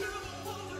You're the